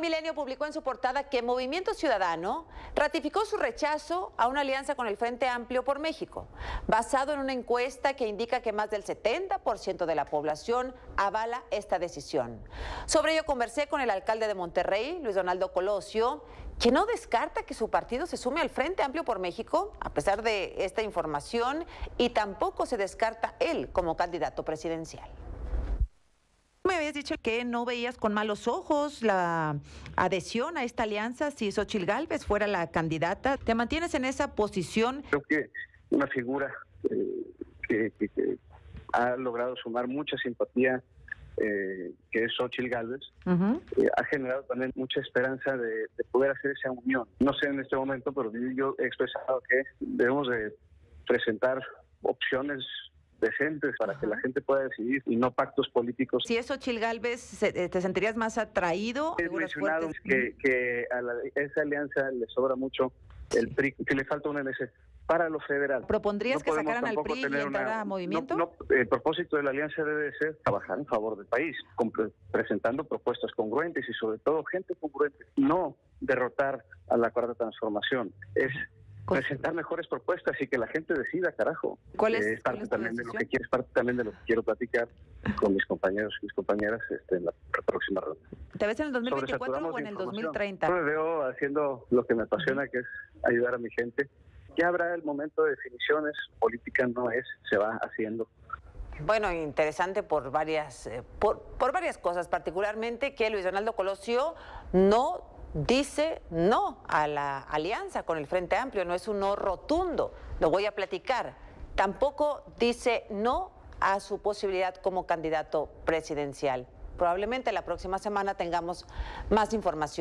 Milenio publicó en su portada que Movimiento Ciudadano ratificó su rechazo a una alianza con el Frente Amplio por México, basado en una encuesta que indica que más del 70% de la población avala esta decisión. Sobre ello conversé con el alcalde de Monterrey, Luis Donaldo Colosio, que no descarta que su partido se sume al Frente Amplio por México, a pesar de esta información, y tampoco se descarta él como candidato presidencial. Habías dicho que no veías con malos ojos la adhesión a esta alianza si Xochil Gálvez fuera la candidata. ¿Te mantienes en esa posición? Creo que una figura eh, que, ha logrado sumar mucha simpatía, eh, que es Xochil Gálvez, eh, ha generado también mucha esperanza de, poder hacer esa unión. No sé en este momento, pero yo he expresado que debemos de presentar opciones decentes para que la gente pueda decidir y no pactos políticos. Si eso, Chil Galvez, eh, ¿te sentirías más atraído? He mencionado que, que, a, esa alianza le sobra mucho el PRI, que le falta un MS para lo federal. ¿Propondrías que sacaran al PRI y entrara a movimiento? No, el propósito de la alianza debe ser trabajar en favor del país, presentando propuestas congruentes y sobre todo gente congruente, no derrotar a la cuarta transformación. Es presentar mejores propuestas y que la gente decida, carajo. ¿Cuál es, es parte también de lo que quiero, es parte también de lo que quiero platicar con mis compañeros y mis compañeras este, en la próxima ronda. ¿Te ves en el 2024 o en el 2030? Yo me veo haciendo lo que me apasiona, que es ayudar a mi gente. Ya habrá el momento de definiciones, política no es, se va haciendo. Bueno, interesante por varias, eh, por, por varias cosas, particularmente que Luis Donaldo Colosio no dice no a la alianza con el Frente Amplio, no es un no rotundo, lo voy a platicar. Tampoco dice no a su posibilidad como candidato presidencial. Probablemente la próxima semana tengamos más información.